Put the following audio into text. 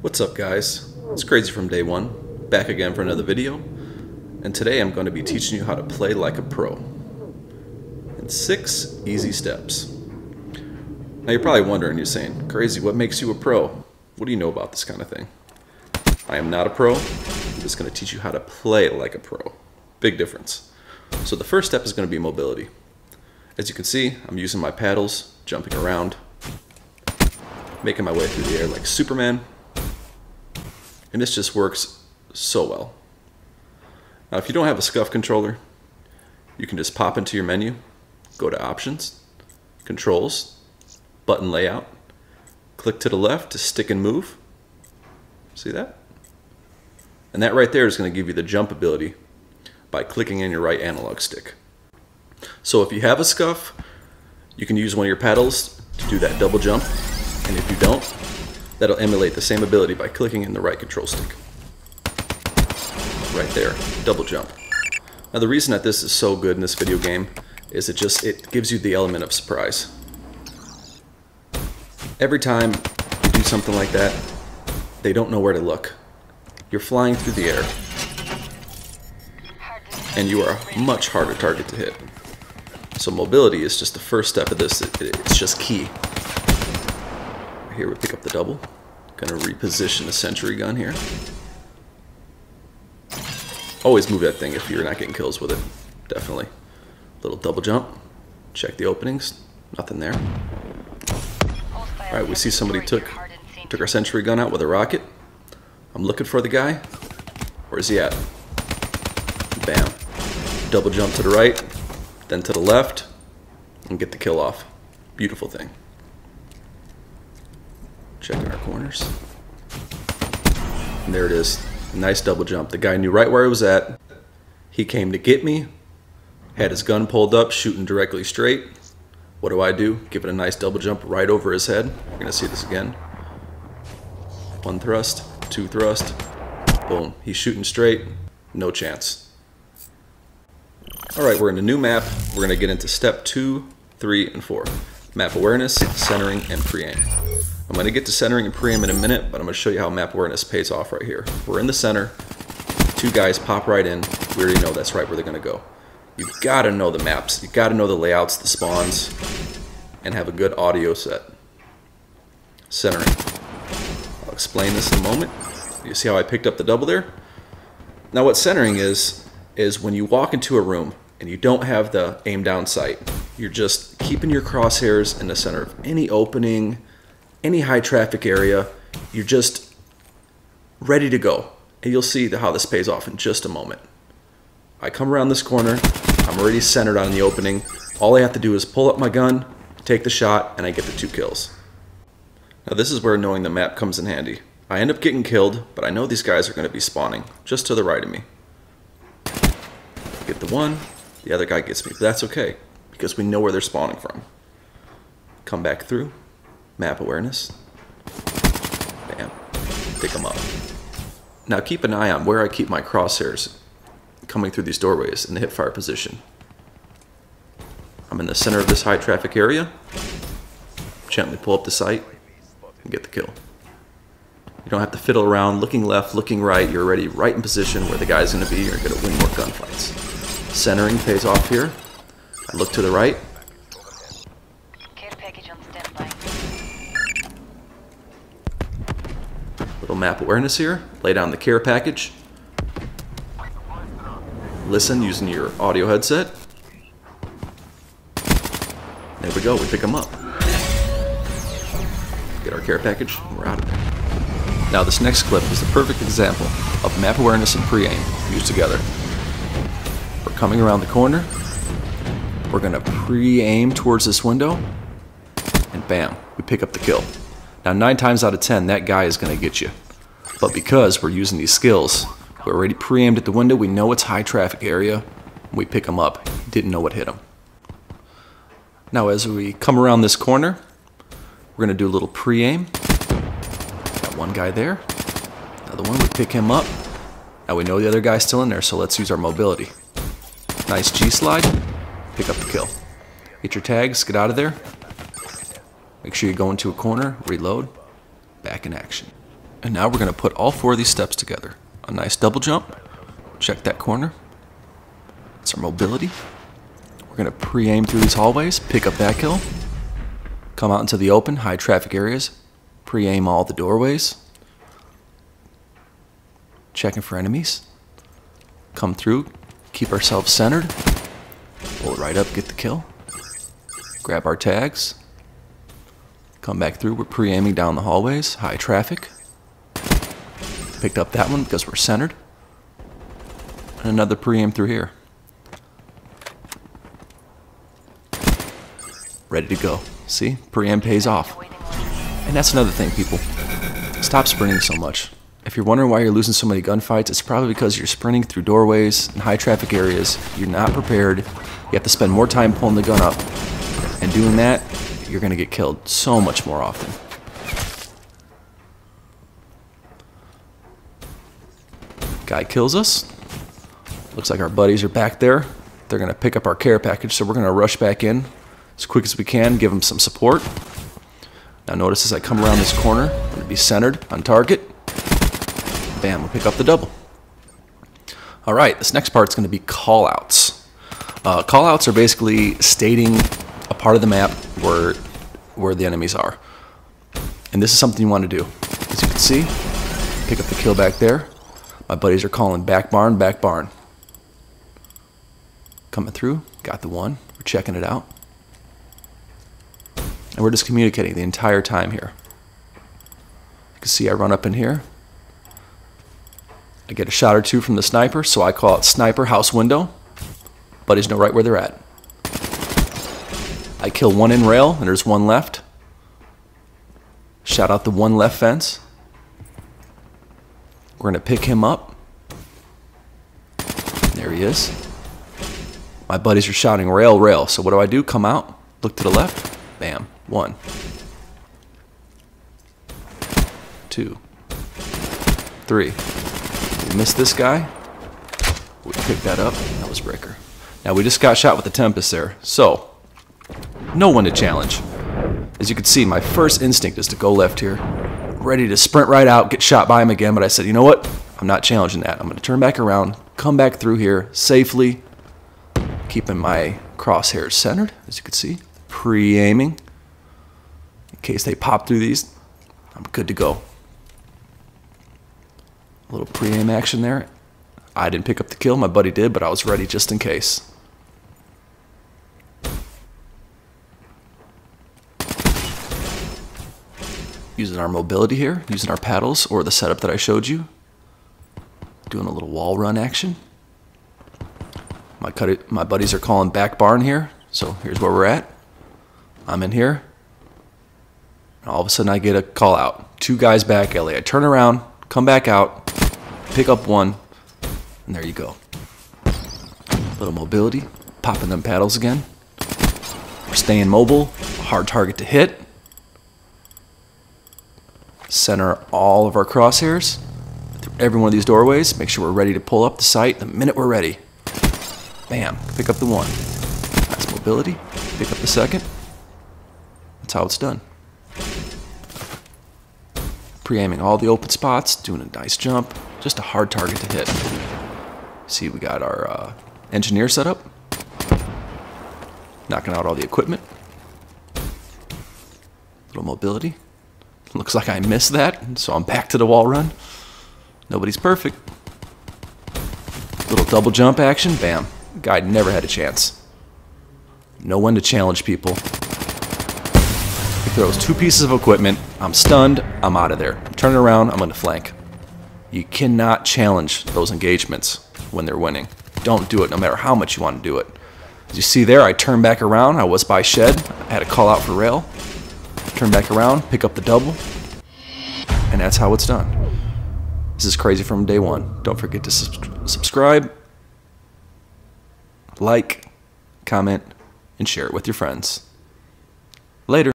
What's up guys? It's Crazy from Day One, back again for another video, and today I'm going to be teaching you how to play like a pro. In six easy steps. Now you're probably wondering, you're saying, Crazy, what makes you a pro? What do you know about this kind of thing? I am not a pro, I'm just going to teach you how to play like a pro. Big difference. So the first step is going to be mobility. As you can see, I'm using my paddles, jumping around, making my way through the air like Superman, and this just works so well. Now, if you don't have a SCUF controller, you can just pop into your menu, go to Options, Controls, Button Layout, click to the left to stick and move. See that? And that right there is going to give you the jump ability by clicking in your right analog stick. So if you have a SCUF, you can use one of your paddles to do that double jump. And if you don't, that'll emulate the same ability by clicking in the right control stick. Right there, double jump. Now the reason that this is so good in this video game is it just, it gives you the element of surprise. Every time you do something like that, they don't know where to look. You're flying through the air, and you are a much harder target to hit. So mobility is just the first step of this, it's just key. Here we pick up the double. Gonna reposition the sentry gun here. Always move that thing if you're not getting kills with it. Definitely. Little double jump. Check the openings. Nothing there. Alright, we see somebody took took our sentry gun out with a rocket. I'm looking for the guy. Where's he at? Bam. Double jump to the right, then to the left, and get the kill off. Beautiful thing. Checking our corners. And there it is. Nice double jump. The guy knew right where he was at. He came to get me. Had his gun pulled up, shooting directly straight. What do I do? Give it a nice double jump right over his head. You're gonna see this again. One thrust, two thrust. Boom. He's shooting straight. No chance. Alright, we're in a new map. We're gonna get into step two, three, and four. Map awareness, centering, and pre-aim. I'm to get to centering and pre-aim in a minute, but I'm to show you how map awareness pays off right here. We're in the center. Two guys pop right in. We already know that's right where they're to go. You've got to know the maps. You've got to know the layouts, the spawns, and have a good audio set. Centering. I'll explain this in a moment. You see how I picked up the double there? Now what centering is, is when you walk into a room and you don't have the aim down sight. You're just keeping your crosshairs in the center of any opening, any high traffic area, you're just ready to go. And you'll see how this pays off in just a moment. I come around this corner, I'm already centered on the opening. All I have to do is pull up my gun, take the shot, and I get the two kills. Now this is where knowing the map comes in handy. I end up getting killed, but I know these guys are going to be spawning just to the right of me. Get the one, the other guy gets me, but that's okay, because we know where they're spawning from. Come back through, map awareness. Bam. Pick them up. Now keep an eye on where I keep my crosshairs coming through these doorways in the hip fire position. I'm in the center of this high traffic area. Gently pull up the sight and get the kill. You don't have to fiddle around looking left, looking right. You're already right in position where the guy's going to be. You're going to win more gunfights. Centering pays off here. I look to the right. Little map awareness here. Lay down the care package. Listen using your audio headset. There we go, we pick them up. Get our care package, we're out of there. Now this next clip is the perfect example of map awareness and pre-aim used together. We're coming around the corner. We're gonna pre-aim towards this window. And bam, we pick up the kill. Now, nine times out of ten, that guy is going to get you. But because we're using these skills, we're already pre-aimed at the window, we know it's high traffic area, we pick him up. Didn't know what hit him. Now, as we come around this corner, we're going to do a little pre-aim. Got one guy there. Another one, we pick him up. Now we know the other guy's still in there, so let's use our mobility. Nice G-slide, pick up the kill. Get your tags, get out of there. Make sure you go into a corner, reload, back in action. And now we're going to put all four of these steps together. A nice double jump, check that corner. It's our mobility. We're going to pre-aim through these hallways, pick up that kill, come out into the open, high traffic areas, pre-aim all the doorways, checking for enemies, come through, keep ourselves centered, pull it right up, get the kill, grab our tags, come back through, we're pre-aiming down the hallways, high traffic, Picked up that one because we're centered. And another pre-aim through here. Ready to go. See? Pre-aim pays off. And that's another thing, people. Stop sprinting so much. If you're wondering why you're losing so many gunfights, it's probably because you're sprinting through doorways and high traffic areas. You're not prepared. You have to spend more time pulling the gun up. And doing that, you're going to get killed so much more often. Guy kills us. Looks like our buddies are back there. They're going to pick up our care package, so we're going to rush back in as quick as we can, give them some support. Now notice as I come around this corner, I'm going to be centered on target. Bam, we'll pick up the double. All right, this next part is going to be callouts. Uh, callouts are basically stating a part of the map where, where the enemies are. And this is something you want to do. As you can see, pick up the kill back there. My buddies are calling back barn, back barn. Coming through, got the one. We're checking it out. And we're just communicating the entire time here. You can see I run up in here. I get a shot or two from the sniper, so I call it sniper house window. Buddies know right where they're at. I kill one in rail, and there's one left. Shout out the one left fence. We're to pick him up. There he is. My buddies are shouting, rail, rail. So what do I do? Come out, look to the left. Bam. One. Two. Three. We missed this guy. We picked that up. That was Breaker. Now we just got shot with the Tempest there. So, no one to challenge. As you can see, my first instinct is to go left here ready to sprint right out, get shot by him again, but I said, you know what? I'm not challenging that. I'm going to turn back around, come back through here safely, keeping my crosshairs centered, as you can see, pre-aiming. In case they pop through these, I'm good to go. A little pre-aim action there. I didn't pick up the kill, my buddy did, but I was ready just in case. Using our mobility here, using our paddles or the setup that I showed you. Doing a little wall run action. My, cut my buddies are calling back barn here, so here's where we're at. I'm in here. All of a sudden I get a call out. Two guys back alley. I turn around, come back out, pick up one, and there you go. Little mobility, popping them paddles again. We're staying mobile, hard target to hit center all of our crosshairs through every one of these doorways. Make sure we're ready to pull up the sight the minute we're ready. Bam, pick up the one. That's mobility. Pick up the second. That's how it's done. Pre-aiming all the open spots, doing a nice jump. Just a hard target to hit. See, we got our uh, engineer set up. Knocking out all the equipment. Little mobility. Looks like I missed that, so I'm back to the wall run. Nobody's perfect. Little double jump action, bam. Guy never had a chance. No one to challenge people. He throws two pieces of equipment. I'm stunned. I'm out of there. I'm turning around. I'm going to flank. You cannot challenge those engagements when they're winning. Don't do it no matter how much you want to do it. As you see there, I turned back around. I was by shed. I had a call out for rail turn back around, pick up the double, and that's how it's done. This is crazy from day one. Don't forget to subscribe, like, comment, and share it with your friends. Later.